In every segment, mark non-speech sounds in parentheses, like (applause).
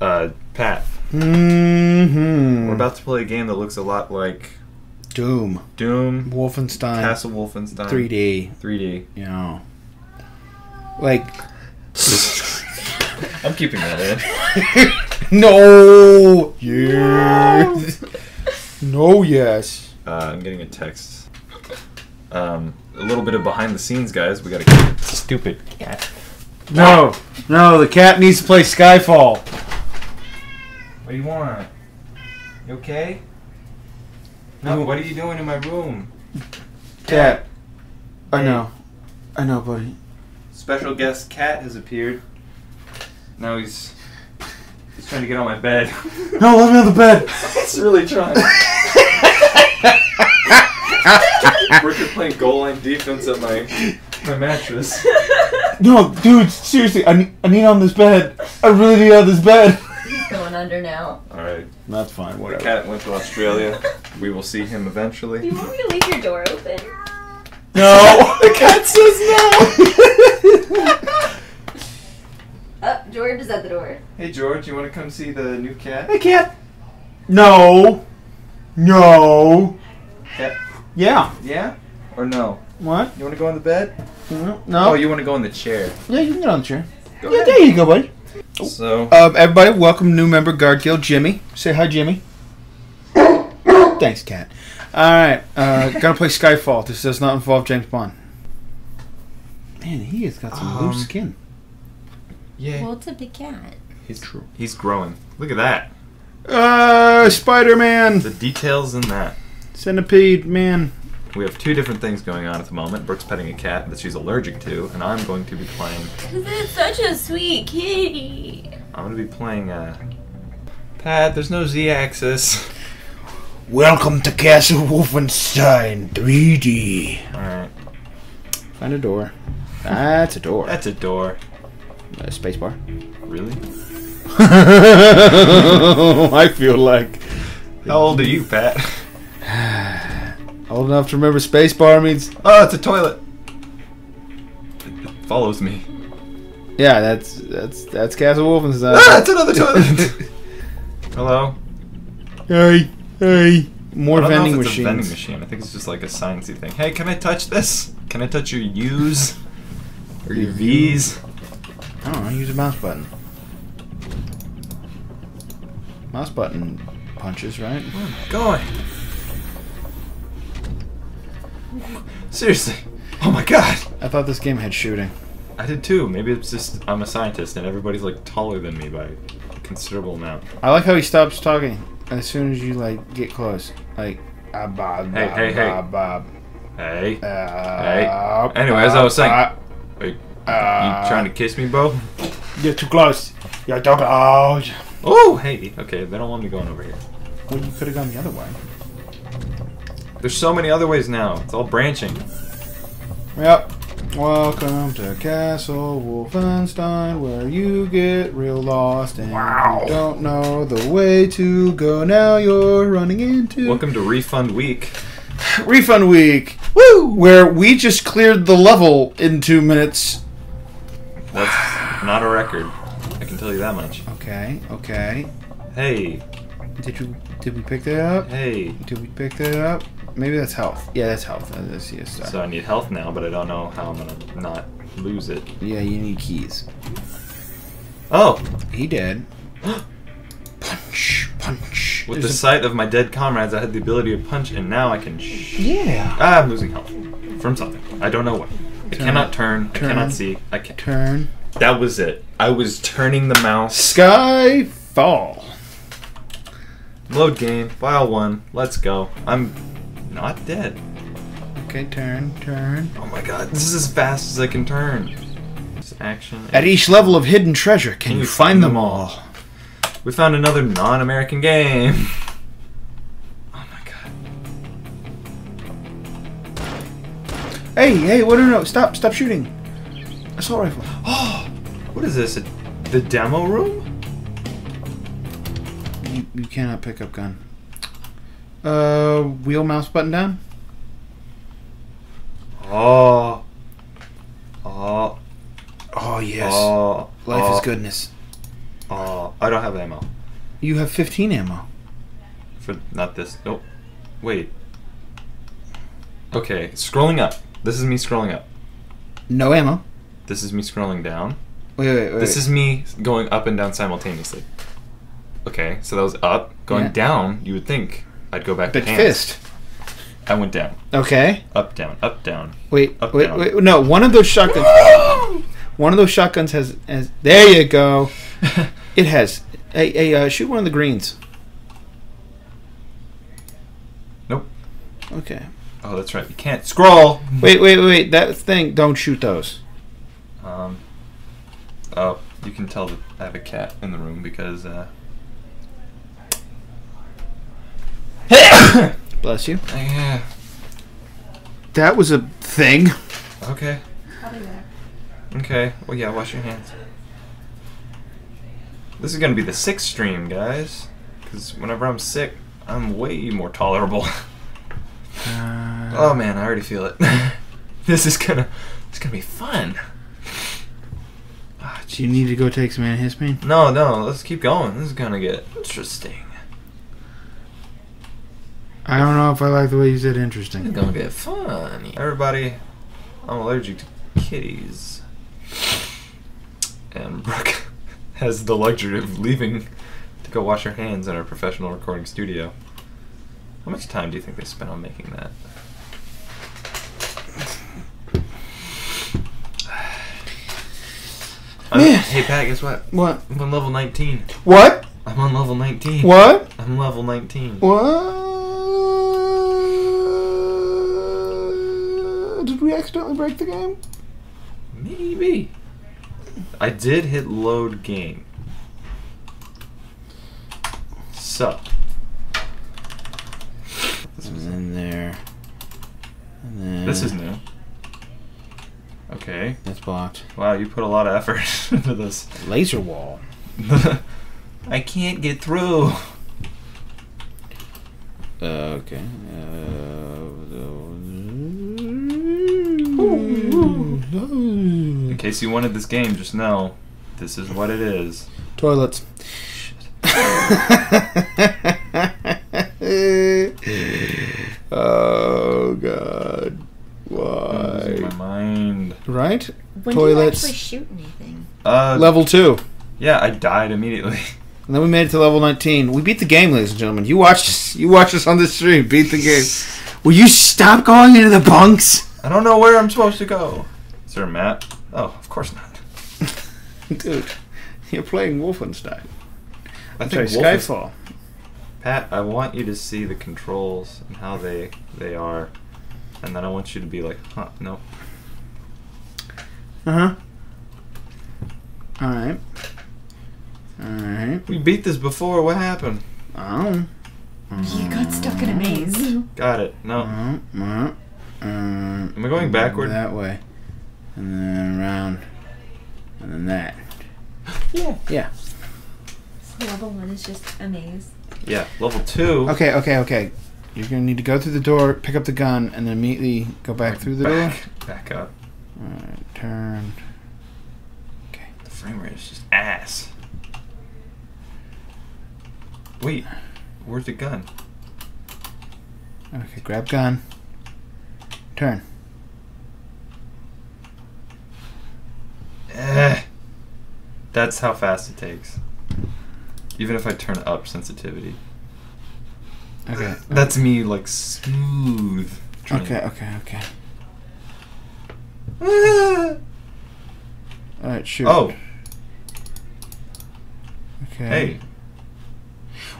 Uh, Pat, Mm-hmm. we're about to play a game that looks a lot like Doom. Doom, Wolfenstein. Castle Wolfenstein, 3D. 3D. You know. Like, (laughs) I'm keeping that in. (laughs) no! Yes! no, yes. Uh, I'm getting a text. Um, a little bit of behind the scenes, guys. We gotta keep it stupid. Cat. No, no, the cat needs to play Skyfall. What do you want? You okay? No, what are you doing in my room? Cat. I know. I know, buddy. Special guest Cat has appeared. Now he's he's trying to get on my bed. (laughs) No, let me on the bed. (laughs) he's really trying. (laughs) We're playing goal line defense at my my mattress. No, dude, seriously, I I need on this bed. I really need on this bed. He's under now. All right, That's fine, whatever. Cat went to Australia. (laughs) We will see him eventually. Do you want me to leave your door open? No! (laughs) the cat says no. Uh, (laughs) George is at the door. Hey George, you want to come see the new cat? Hey, cat. No. No. Cat. Yeah. Yeah? Or no? What? You want to go on the bed? No. Oh, you want to go in the chair? Yeah, you can get on the chair. Go Yeah, ahead. there you go, buddy. So, Um, everybody, welcome new member Guard Guild Jimmy. Say hi, Jimmy. Thanks, cat. All right, uh, gotta play Skyfall. This does not involve James Bond. Man, he has got some Um, loose skin. yeah, Well, it's a big cat. he's true. he's growing. Look at that. Uh, Spider-Man, The details in that. Centipede, man. We have two different things going on at the moment. Brooke's petting a cat that she's allergic to, and I'm going to be playing. This is such a sweet kitty. I'm going to be playing. Uh, Pat, there's no Z-axis. Welcome to Castle Wolfenstein 3D. All right, Find a door. That's a door. that's a door. A space bar. Really? (laughs) I feel like How old are you, Pat? Old enough to remember space bar means. Oh, it's a toilet. It follows me. Yeah, that's that's that's Castle Wolfenstein. Ah, it's another toilet. (laughs) Hello. Hey, hey. More I don't know vending machines. vending machine. I think it's just like a sciencey thing. Hey, can I touch this? Can I touch your U's or your V's? I don't know. Use a mouse button. Mouse button punches, right? Going. Seriously. Oh my god. I thought this game had shooting. I did too. Maybe it's just I'm a scientist and everybody's like taller than me by a considerable amount. I like how he stops talking as soon as you like get close. Like, ah, bob, Hey, bob, hey, hey. bob, bob. Hey. Uh, Anyway, as I was saying- uh, Wait, uh, you trying to kiss me, Bo? You're too close. You're too close. Oh, hey. Okay, they don't want me going over here. Well, you could have gone the other way. There's so many other ways now. It's all branching. Yep. Welcome to Castle Wolfenstein, where you get real lost and Wow. you don't know the way to go. Now you're running into Welcome to Refund Week. (sighs) Refund Week. Woo! Where we just cleared the level in two minutes. That's not a record. I can tell you that much. Okay. Okay. Hey, Did you? Did we pick that up? hey. Did we pick that up? Maybe that's health. Yeah, that's health. That's yes. sir. So I need health now, but I don't know how I'm gonna not lose it. Yeah, you need keys. Oh, He did. (gasps) punch, punch. with the There's a- sight of my dead comrades, I had the ability to punch, and now I can. Sh- yeah. ah, I'm losing health from something. I don't know what. I Turn. cannot turn. I cannot see. I can't. Turn. That was it. I was turning the mouse. Skyfall. Load game. File one. Let's go. I'm not dead. Okay, turn, turn. Oh my god. This is as fast as I can turn. Action. At each level of hidden treasure, can you find them all? We found another non-American game. (laughs) Oh my god. Hey, hey, what? No, no, stop, stop shooting. Assault rifle. Oh, (gasps) what is this? A, the demo room? You, you cannot pick up gun. Uh, wheel mouse button down. Oh. Oh. Oh yes, Oh. life oh. is goodness. Oh, I don't have ammo You have 15 ammo. for not this. Nope. Wait. Okay, scrolling up. This is me scrolling up. No ammo. This is me scrolling down. Wait, wait, wait. This is me going up and down simultaneously. Okay, so that was up. Going Yeah. down, you would think I'd go back Big to hands. fist. I went down. Okay. Up, down, up, down. Wait, Up, wait, down. wait. No, one of those shotguns. (gasps) one of those shotguns has. has there you go. It has. Hey, hey, uh, shoot one of the greens. Nope. Okay. Oh, that's right. You can't scroll. Wait, wait, wait. That thing. Don't shoot those. Um. Oh, you can tell that I have a cat in the room because. uh... (coughs) Bless you. yeah. That was a thing. Okay. Okay. Well, yeah. Wash your hands. This is gonna be the sixth stream, guys. Because whenever I'm sick, I'm way more tolerable. Uh, oh man, I already feel it. (laughs) this is gonna. It's gonna be fun. Ah, Do you need to go take some antihistamine? No, no, let's keep going. This is gonna get interesting. I don't know if I like the way you said interesting. It's interesting. gonna get funny. Everybody, I'm allergic to kitties. And Brooke (laughs) has the luxury of leaving to go wash her hands in our professional recording studio. How much time do you think they spent on making that? (sighs) I'm- Man. hey Pat, guess what? What? I'm on level 19. What? I'm on level 19. What? I'm level 19. What? Did we accidentally break the game? Maybe. I did hit load game. So. This, was, in there. And then this is new. Okay. That's blocked. Wow, you put a lot of effort (laughs) into this. Laser wall. (laughs) I can't get through. Uh, okay. In case you wanted this game, just know this is what it is. Toilets. (laughs) oh God! Losing my Why? mind. Right? When Toilets. do you actually shoot anything? Uh, Level two, Yeah, I died immediately. (laughs) and then we made it to level nineteen. We beat the game, ladies and gentlemen. You watched us. You watched us on the stream. Beat the game. Will you stop going into the bunks, I don't know where I'm supposed to go. Is there a map? Oh, of course not. (laughs) dude? You're playing Wolfenstein. I Sorry, think Wolf is- Skyfall. Pat, I want you to see the controls and how they they are, and then I want you to be like, huh, no. Uh huh. All right. All right. We beat this before. What happened? Oh. You got stuck in a maze. Got it. No. Uh, uh, uh, Am I going backward? That way. And then around. And then that. Yeah. Yeah. Level one is just a maze. Yeah. Level two. Okay, okay, okay. You're gonna need to go through the door, pick up the gun, and then immediately go back through the door. Back, back up. Alright, turn. Okay. The frame rate is just ass. Wait, where's the gun? Okay, grab gun. Turn. Eh. That's how fast it takes. Even if I turn up sensitivity. Okay. (sighs) That's me like smooth. Okay, okay, okay. (sighs) Alright, shoot. Oh, Okay. hey.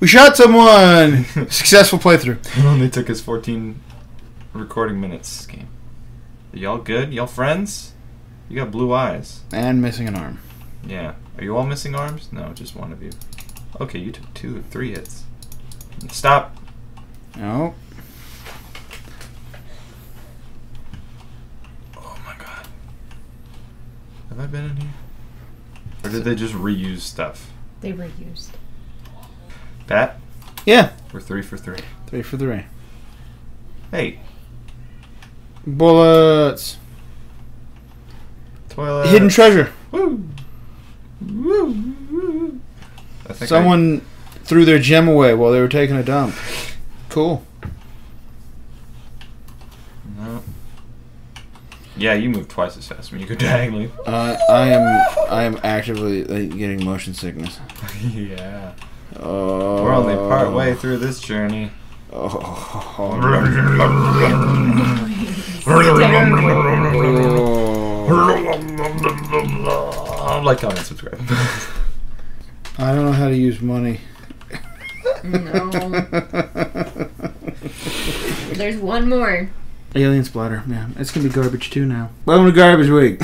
We shot someone! (laughs) Successful playthrough. (laughs) It only took us 14 recording minutes. Game. Are y'all good? Y'all friends? You got blue eyes. And missing an arm. Yeah. Are you all missing arms? No, just one of you. Okay, you took two, three hits. Stop. No. Oh my god. Have I been in here? Or did they just reuse stuff? They were used. Pat, Yeah. we're three for three. Three for three. Hey, Bullets. toilet. Hidden treasure. Woo. Woo. Woo. I- Someone threw their gem away while they were taking a dump. Cool. No. Yeah, you move twice as fast when you go diagonally. Uh, I am I am actively like, getting motion sickness. (laughs) yeah. Oh, We're only part way through this journey. Oh, (laughs) Oh. like, comment, subscribe. I don't know how to use money. No. There's one more. Alien splatter. Yeah, it's gonna be garbage too now. Welcome to Garbage Week.